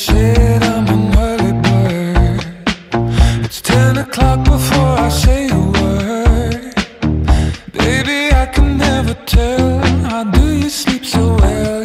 shit, I'm an early bird. It's 10 o'clock before I say a word. Baby, I can never tell. How do you sleep so well?